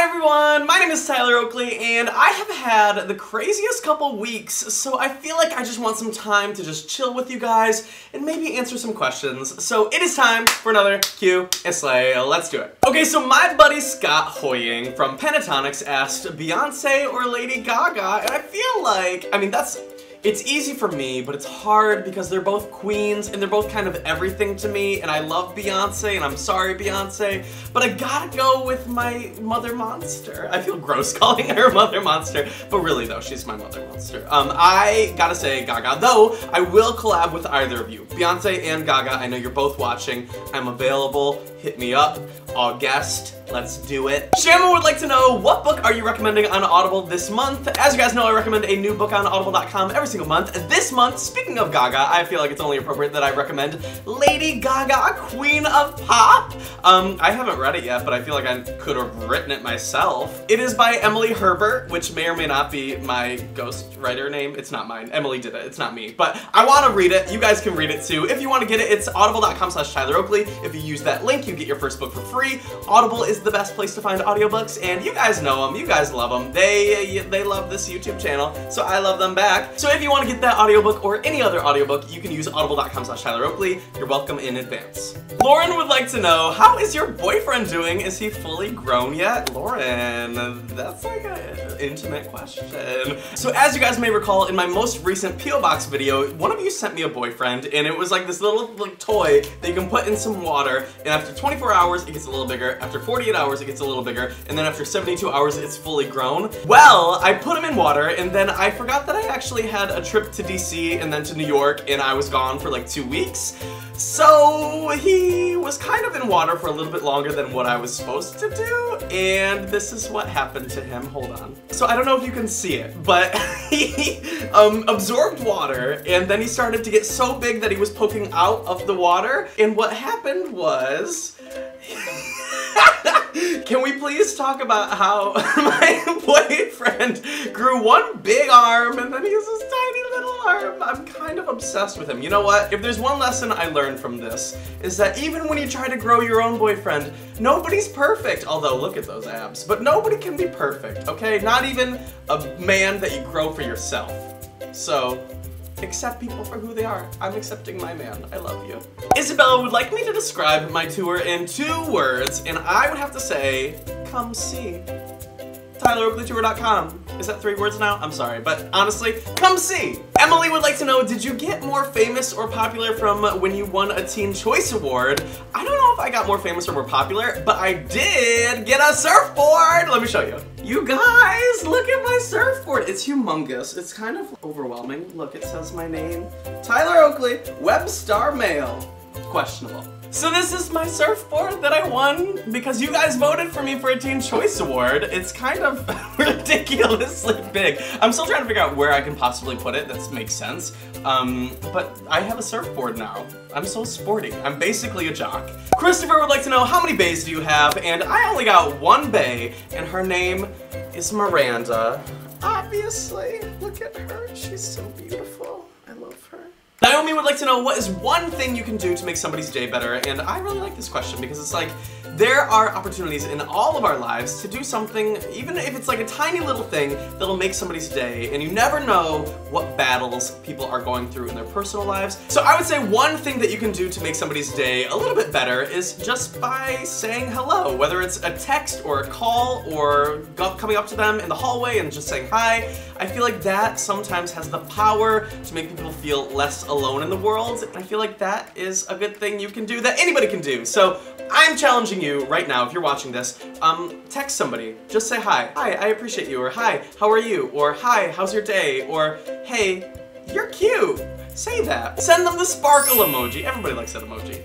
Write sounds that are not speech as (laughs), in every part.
Hi everyone, my name is Tyler Oakley and I have had the craziest couple weeks so I feel like I just want some time to just chill with you guys and maybe answer some questions. So it is time for another Q and Slay, let's do it. Okay, so my buddy Scott Hoying from Pentatonix asked Beyonce or Lady Gaga and I feel like, I mean that's it's easy for me, but it's hard because they're both queens and they're both kind of everything to me and I love Beyonce and I'm sorry Beyonce, but I gotta go with my mother monster. I feel gross (laughs) calling her mother monster, but really though, she's my mother monster. Um, I gotta say Gaga, though I will collab with either of you. Beyonce and Gaga, I know you're both watching. I'm available, hit me up, I'll let's do it. Shama would like to know, what book are you recommending on Audible this month? As you guys know, I recommend a new book on audible.com every single month. This month, speaking of Gaga, I feel like it's only appropriate that I recommend Lady Gaga, Queen of Pop. Um, I haven't read it yet, but I feel like I could have written it myself. It is by Emily Herbert, which may or may not be my ghost writer name. It's not mine. Emily did it. It's not me. But I want to read it. You guys can read it too. If you want to get it, it's audible.com slash Tyler Oakley. If you use that link, you get your first book for free. Audible is the best place to find audiobooks, and you guys know them. You guys love them. They, they love this YouTube channel, so I love them back. So if you want to get that audiobook or any other audiobook, you can use audible.com slash Tyler Oakley. You're welcome in advance. Lauren would like to know, how is your boyfriend doing? Is he fully grown yet? Lauren, that's like an intimate question. So as you guys may recall, in my most recent P.O. Box video, one of you sent me a boyfriend, and it was like this little like toy that you can put in some water, and after 24 hours, it gets a little bigger. After 48 hours, it gets a little bigger, and then after 72 hours, it's fully grown. Well, I put him in water, and then I forgot that I actually had a trip to DC and then to New York, and I was gone for like two weeks. So he was kind of in water for a little bit longer than what I was supposed to do, and this is what happened to him. Hold on. So I don't know if you can see it, but (laughs) he um, absorbed water, and then he started to get so big that he was poking out of the water, and what happened was... (laughs) (laughs) Can we please talk about how (laughs) my boyfriend grew one big arm and then he has this tiny little arm? I'm kind of obsessed with him. You know what? If there's one lesson I learned from this, is that even when you try to grow your own boyfriend, nobody's perfect. Although, look at those abs. But nobody can be perfect, okay? Not even a man that you grow for yourself. So, accept people for who they are. I'm accepting my man. I love you. Isabella would like me to describe my tour in two words, and I would have to say, come see. TylerOakleyTour.com. Is that three words now? I'm sorry, but honestly, come see! Emily would like to know, did you get more famous or popular from when you won a Teen Choice Award? I don't know if I got more famous or more popular, but I did get a surfboard! Let me show you. You guys, look at my surfboard. It's humongous. It's kind of overwhelming. Look, it says my name. Tyler Oakley, Webstar Male. Questionable. So this is my surfboard that I won because you guys voted for me for a Teen Choice Award. It's kind of (laughs) ridiculously big. I'm still trying to figure out where I can possibly put it that makes sense. Um, but I have a surfboard now. I'm so sporty. I'm basically a jock. Christopher would like to know how many bays do you have? And I only got one bay, and her name is Miranda. Obviously, look at her. She's so beautiful. I love her. Naomi would like to know what is one thing you can do to make somebody's day better, and I really like this question because it's like, there are opportunities in all of our lives to do something, even if it's like a tiny little thing, that'll make somebody's day, and you never know what battles people are going through in their personal lives. So I would say one thing that you can do to make somebody's day a little bit better is just by saying hello, whether it's a text or a call or coming up to them in the hallway and just saying hi. I feel like that sometimes has the power to make people feel less alone in the world. I feel like that is a good thing you can do that anybody can do. So I'm challenging you right now, if you're watching this, um, text somebody. Just say hi. Hi, I appreciate you. Or hi, how are you? Or hi, how's your day? Or hey, you're cute. Say that. Send them the sparkle emoji. Everybody likes that emoji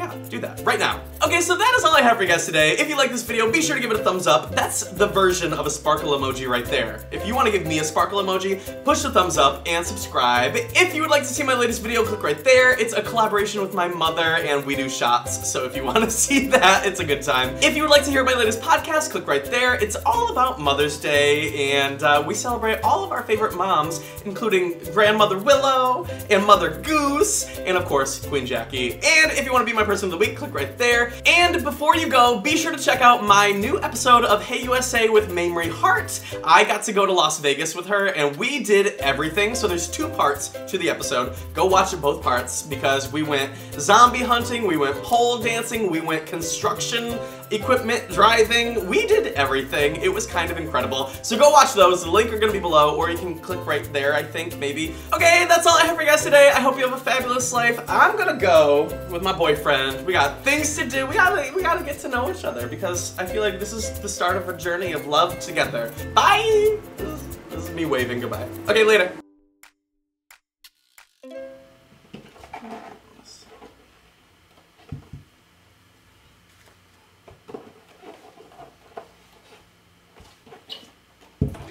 yeah, do that right now. Okay, so that is all I have for you guys today. If you like this video, be sure to give it a thumbs up. That's the version of a sparkle emoji right there. If you want to give me a sparkle emoji, push the thumbs up and subscribe. If you would like to see my latest video, click right there. It's a collaboration with my mother and we do shots, so if you (laughs) want to see that, it's a good time. If you would like to hear my latest podcast, click right there. It's all about Mother's Day, and uh, we celebrate all of our favorite moms, including Grandmother Willow, and Mother Goose, and of course, Queen Jackie. And if you want to be my person of the week, click right there. And before you go, be sure to check out my new episode of Hey USA with Mamrie Hart. I got to go to Las Vegas with her and we did everything. So there's two parts to the episode. Go watch both parts because we went zombie hunting, we went pole dancing, we went construction equipment driving. We did everything. It was kind of incredible. So go watch those. The link are gonna be below or you can click right there, I think, maybe. Okay, that's all I have for you guys today. I hope you have a fabulous life. I'm gonna go with my boyfriend. We got things to do. We gotta, we gotta get to know each other because I feel like this is the start of a journey of love together. Bye! This is, this is me waving goodbye. Okay, later.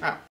Ah.